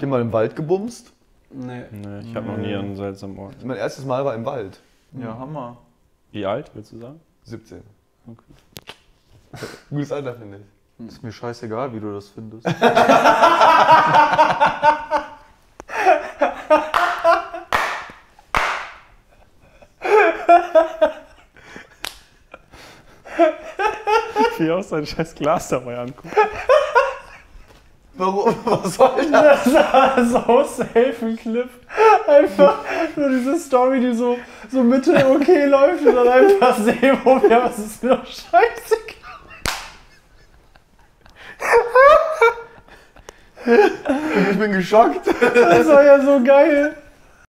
Habt ihr mal im Wald gebumst? Nee. Nee, ich habe noch nie einen seltsamen Ort. Mein erstes Mal war im Wald. Ja, Hammer. Wie alt, willst du sagen? 17. Okay. Gutes Alter, finde ich. Ist mir scheißegal, wie du das findest. Wie auch sein scheiß Glas dabei anguckt. Warum? Was soll das? Das war so safe ein Clip. Einfach nur diese Story, die so, so mittel okay läuft und dann einfach sehen, wo wir, was ist mir doch scheißegal. Ich bin geschockt. Das war ja so geil.